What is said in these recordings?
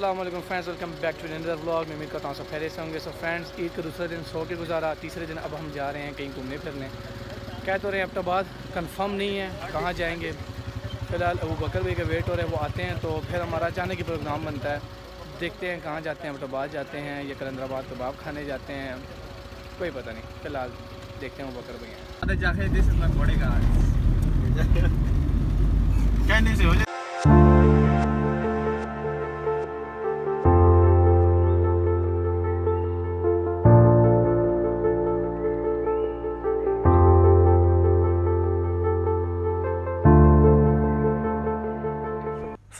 Aslam friends welcome back to another vlog मैं उम्मीद करता हूँ सब खैर से होंगे। सो फ्रेंड्स ईद का दूसरा दिन सो के गुजारा तीसरे दिन अब हम जा रहे हैं कहीं घूमने फिरने। कह तो रहे हैं अब तो बाद कन्फर्म नहीं है कहाँ जाएँगे। फ़िलहाल अबू बकर भाई का वेट हो रहा है वो आते हैं तो फिर हमारा अचानक ही प्रोग्राम बनता है। देखते हैं कहाँ जाते हैं अब्टाबाद जाते हैं या कलंदराबाद कबाब खाने जाते हैं। कोई पता नहीं फ़िलहाल देखते हैं वो बकर भैया कहने से हो जाए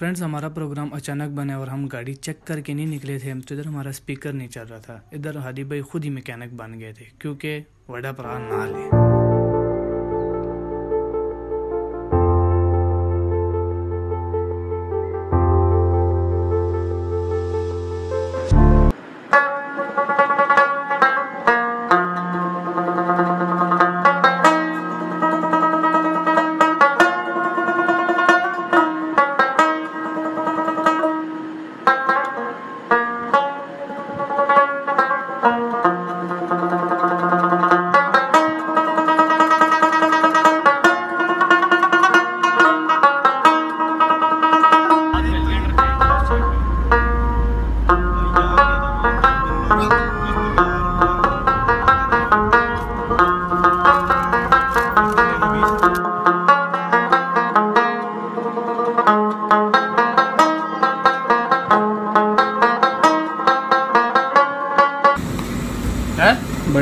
फ्रेंड्स, हमारा प्रोग्राम अचानक बने और हम गाड़ी चेक करके नहीं निकले थे। तो इधर हमारा स्पीकर नहीं चल रहा था। इधर हादी भाई खुद ही मैकेनिक बन गए थे, क्योंकि वड़ा प्राण ना ले।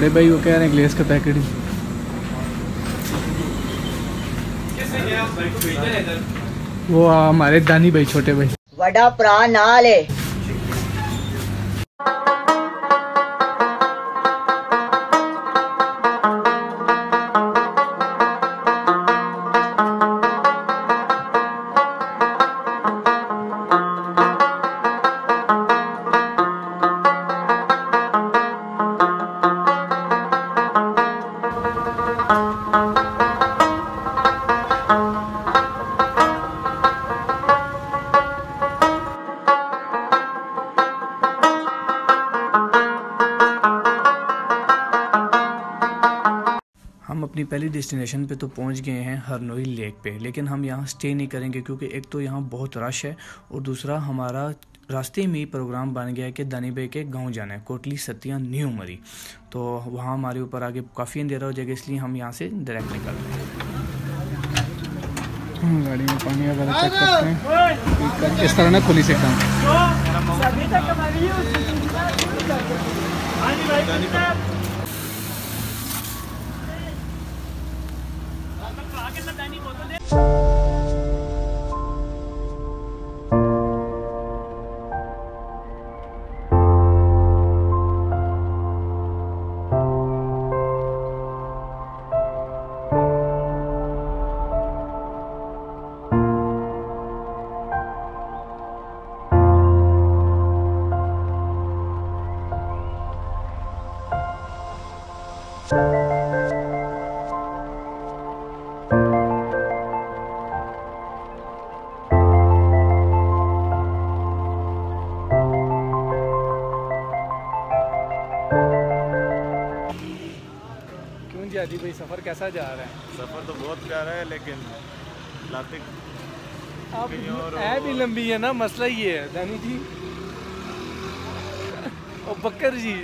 बड़े भाई वो कह रहे हैं ग्लेस का पैकेट वो हमारे दानी भाई, छोटे भाई। वड़ा प्राण नाल है। हम अपनी पहली डेस्टिनेशन पे तो पहुँच गए हैं हरनोई लेक पे लेकिन हम यहाँ स्टे नहीं करेंगे क्योंकि एक तो यहाँ बहुत रश है और दूसरा हमारा रास्ते में ही प्रोग्राम बन गया है कि दानी भाई के गाँव जाना है कोटली सतिया न्यू मरी। तो वहाँ हमारे ऊपर आगे काफ़ी अंधेरा हो जाएगा इसलिए हम यहाँ से डायरेक्ट निकल रहे हैं। गाड़ी में पानी वगैरह चेक करते हैं। इस तरह ना खुली से काम। সেকেন্ডে জানি বোতলে Thank you. कैसा जा रहा है? सफ़र तो बहुत प्यारा है लेकिन लाते अब कहीं है भी लंबी है ना मसला ये है दानी जी। और बकर जी।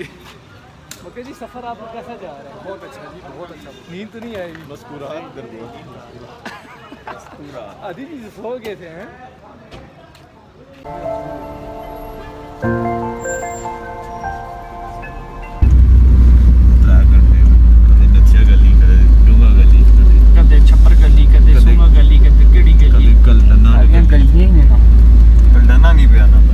बकर जी सफ़र आपका कैसा जा रहा है? बहुत अच्छा जी बहुत अच्छा। नींद तो नहीं आई बस पूरा। गर्मी पूरा। आधी जी सो गए थे हैं? डना सारियाँ ही ने ना कल डना नहीं पे आना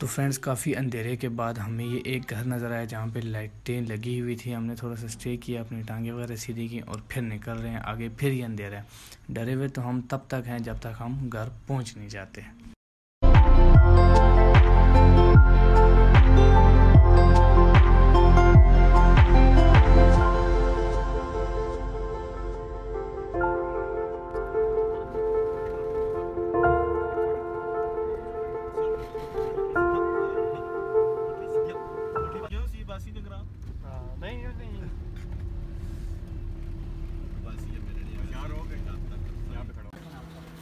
तो फ्रेंड्स काफ़ी अंधेरे के बाद हमें ये एक घर नज़र आया जहाँ पे लाइटें लगी हुई थी। हमने थोड़ा सा स्टे किया, अपनी टांगे वगैरह सीधी की और फिर निकल रहे हैं। आगे फिर ये अंधेरा है। डरे हुए तो हम तब तक हैं जब तक हम घर पहुँच नहीं जाते।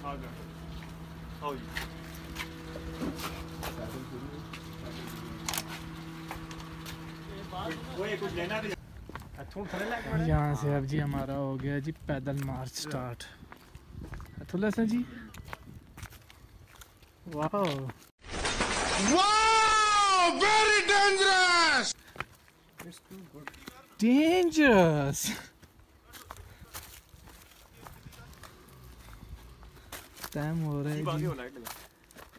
हो भी यहाँ से अब जी हमारा हो गया जी पैदल मार्च स्टार्ट। अतुल्ला सर जी। वाह। वेरी डेंजरस डेंजरस ਟਾਈਮ ਹੋ ਰਿਹਾ ਹੈ ਜੀ ਲਾਈਟ ਲਗਾ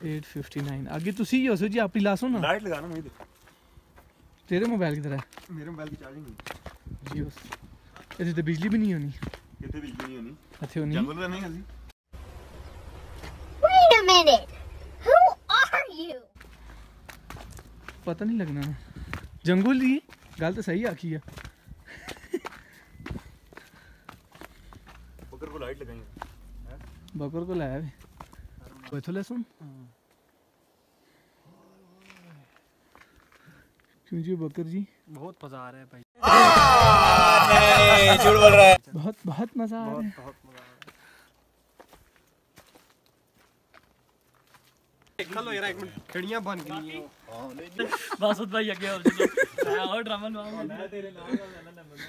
8:59 ਅੱਗੇ ਤੁਸੀਂ ਹੀ ਹੋਸੋ ਜੀ ਆਪਣੀ ਲਾਸੋ ਨਾ ਲਾਈਟ ਲਗਾਣਾ ਮੈਂ ਤੇਰੇ ਮੋਬਾਈਲ ਕਿਧਰ ਹੈ ਮੇਰੇ ਮੋਬਾਈਲ ਦੀ ਚਾਰਜਿੰਗ ਨਹੀਂ ਜੀ ਉਸ ਇਹਦੇ ਤੇ ਬਿਜਲੀ ਵੀ ਨਹੀਂ ਹੋਣੀ ਕਿੱਥੇ ਬਿਜਲੀ ਨਹੀਂ ਹੋਣੀ ਇੱਥੇ ਹੋਣੀ ਜੰਗਲ ਰਹਿਣਾ ਹੈ ਜੀ wait a minute who are you ਪਤਾ ਨਹੀਂ ਲੱਗਣਾ ਜੰਗਲ ਦੀ ਗੱਲ ਤਾਂ ਸਹੀ ਆਖੀ ਆ ਉਧਰ ਕੋ ਲਾਈਟ ਲਗਾਈ बकर को लाया भी कोई तो लहसुन? क्यों जी बकर जी? बहुत मज़ा आ रहा है भाई। झूठ बोल रहा है। बहुत बहुत मज़ा आ रहा है। खलो यार एक मिनट। खिड़ियाँ बंद की हाँ, बासुद भाई आगे और चलो। और ड्रामा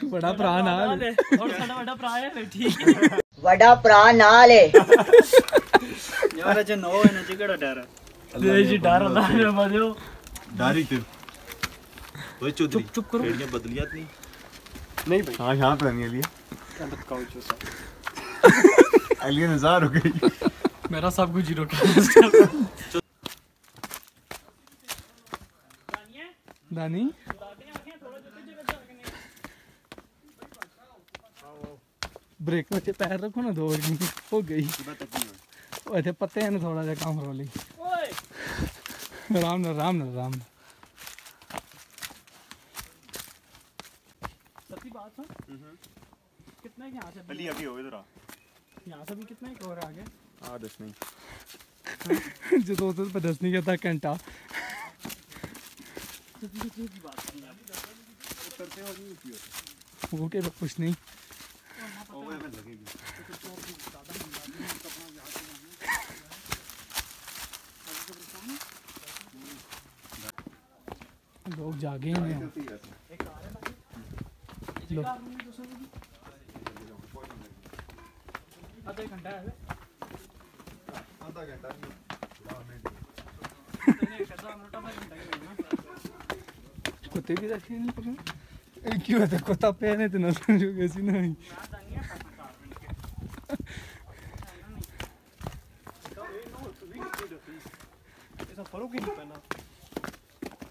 बड़ा प्राण आ और साडा बड़ा प्राण है ठीक। है ਵੱਡਾ ਭਰਾ ਨਾਲ ਏ ਯਾਰ ਅਜੇ ਨੋ ਇਹਨਾਂ ਚ ਕਿਹੜਾ ਡਰ ਹੈ ਜੀ ਡਰ ਹੁੰਦਾ ਹੈ ਮਜ਼ੋ डारी थे ओए चौधरी चुप करो। बेड़ियां बदलियात नहीं ਨਹੀਂ ਭਾਈ हाँ यहाँ पे नहीं लिए ਕੰਦ ਕਾਉਚ ਸਾ एलियन हजार हो गई ਮੇਰਾ ਸਭ ਕੁਝ ਜ਼ੀਰੋ ਕਰ दानी ब्रेक में पैर रखो ना दो हो गई। अच्छे पत्ते हैं। ना थोड़ा जहा कम रोली राम राम राम है यहाँ से अभी? अभी हो से भी कितना और आगे? दस नहीं। हाँ। जो दोस्तों दस नहीं घंटा। वो कुछ नहीं। लोग जागे हैं लो आधा घंटा है आधा घंटा कुत्ते भी रखे नहीं पकड़ ए, क्यों है तो कुत्ता पहने तो ना समझो कैसी नहीं ऐसा फरोक ही नहीं पहना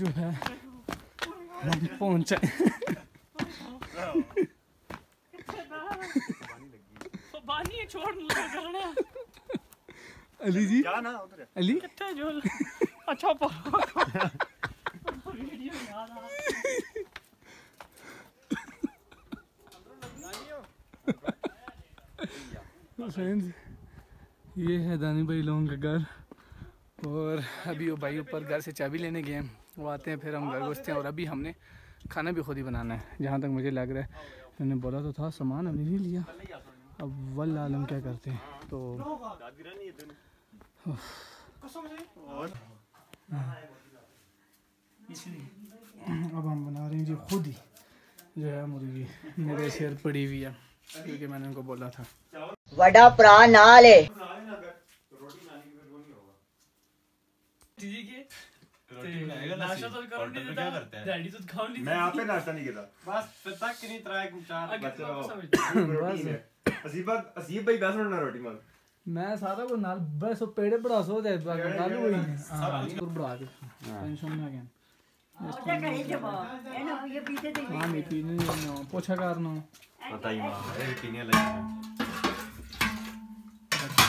जो है। हम पहुँचे बानी छोड़ लगा करना अली जी? क्या ना उधर? अली? अच्छा पर वीडियो याद आ फ्रेंड्स ये है दानी भाई लोगों का घर। और अभी वो भाई ऊपर घर से चाबी लेने गए हैं। वो आते हैं फिर हम घर घुसते हैं और अभी हमने खाना भी खुद ही बनाना है। जहाँ तक मुझे लग रहा है मैंने बोला तो था सामान हमने नहीं लिया। अब वल आलम क्या करते हैं? तो अब हम बना रहे हैं जी खुद ही। जो है मुर्गी मेरे सिर पड़ी हुई है क्योंकि मैंने उनको बोला था। वड़ा प्रा नाल नाश्ता तो खाऊं तो नहीं देता तो डैडी तो खाऊं नहीं मैं तो यहाँ पे नाश्ता नहीं करता बस पता कि नहीं ट्राई चार बच्चे रहो। बस। असीब असीब भाई बस ना रोटी मांग। मैं सारा कुछ नाल बस पेड़े बड़ा सो जाए बाकी गल होई। हाँ पूरा बड़ा के हाँ। टेंशन ना गया और कहीं जमा है ना ये पीते थे हाँ मैं पीने नहीं पोछा करना। पता ही माँ ये पीने लगा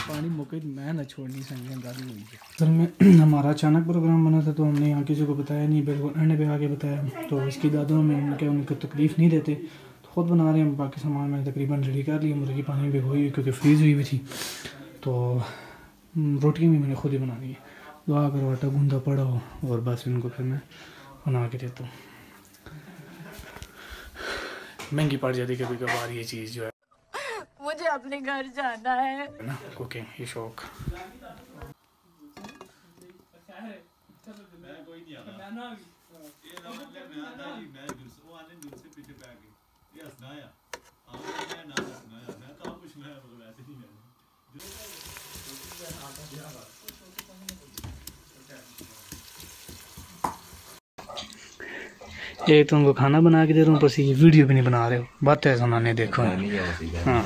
पानी मुके मैं ना छोड़नी संगे गाली हुई है असल में हमारा अचानक प्रोग्राम बना था तो हमने यहाँ किसी को बताया नहीं बिल्कुल एंड पे आके बताया। तो इसकी दादों में उनके उनको तकलीफ़ नहीं देते। तो ख़ुद बना रहे हैं बाकी सामान मैंने तकरीबन रेडी कर लिया मुर्गी पानी में भिगोई हुई क्योंकि फ्रीज़ हुई हुई थी। तो हम्म, रोटियाँ भी मैंने खुद ही बना ली दुआ करो आटा गूंदा पड़ा हो और बस इनको फिर मैं बना के देता हूँ। महँगी पड़ जाती कभी कभार ये चीज़ जो है। अपने घर जाना है। ना कुकिंग ये शौक। एक तो उनको खाना बना के दे रहा हूँ ये वीडियो भी नहीं बना रहे हो। बात है सुनाने देखो। हाँ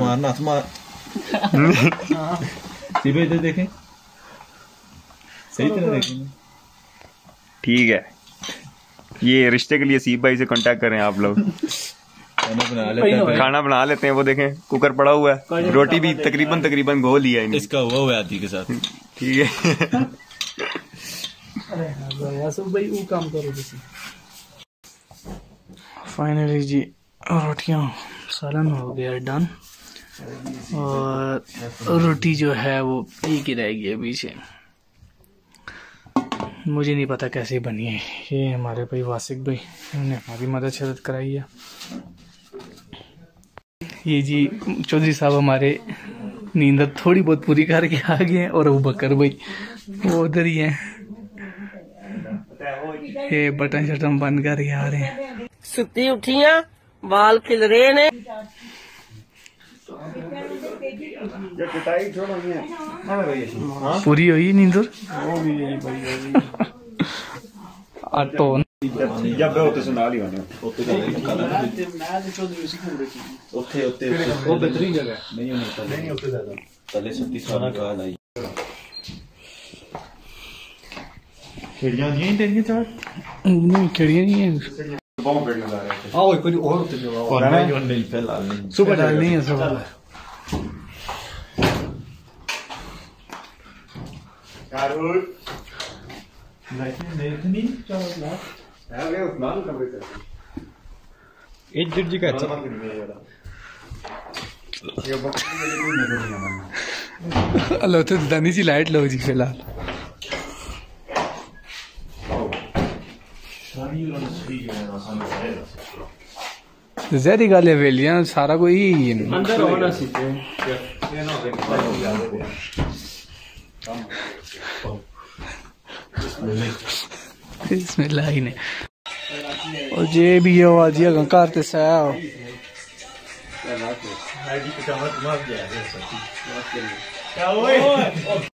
मारना मार। सीधे इधर देखें। सही तरह देखें। ठीक है। ये रिश्ते के लिए सीप भाई से कांटेक्ट करें आप लोग। बना लेते हैं खाना बना लेते हैं वो देखें कुकर पड़ा हुआ है। रोटी भी तकरीबन तकरीबन घो लिया है इसका हुआ हुआ आदि के साथ। ठीक है। भाई वो काम करो फाइनली जी रोटियाँ सालन हो गया डन और रोटी जो है वो एक ही रह गई है पीछे। मुझे नहीं पता कैसे बनी है। ये हमारे भाई वासिक भाई उन्होंने हमारी मदद शदद कराई है। ये जी चौधरी साहब हमारे नींद थोड़ी बहुत पूरी करके आ गए और वो बकर भाई वो उधर ही है। ये बटन शटन बंद करके आ रहे हैं। सुती उठिया बाल खिल रहे ने पूरी हुई नींद? आटो। जब वो तो सुना लिया उन्हें ਉੱਥੇ ਉੱਤੇ ਉਹ ਬਿਹਤਰੀਨ ਜਗ੍ਹਾ ਨਹੀਂ ਹੋਣੀ ਤਾਂ ਨਹੀਂ ਉੱਥੇ ਜ਼ਿਆਦਾ ਤਲੇ 36 ਸਾਲ ਦਾ ਹਾਲ ਆਈ ਖੇੜੀਆਂ ਦੀਆਂ ਹੀ ਤੇਰੀਆਂ ਚਾਰ नहीं खड़िया नहीं है बहुत बढ़िया लगा रहे थे ਆਓ ਕੋਈ ਹੋਰ ਉੱਤੇ ਜਵਾਬ और नहीं और नहीं फिलहाल नहीं सुबह नहीं है सुबह कारुल नहीं नहीं चलो एज जी का अच्छा तो दानी जी लाइट लो जी फ़िलहाल जहरी गल है वेलियाँ सारा कोई ही अंदर होना सी ये ना ने। और जे भी हो आज ये घर ते सह आईडी पे कमर घुमा दिया है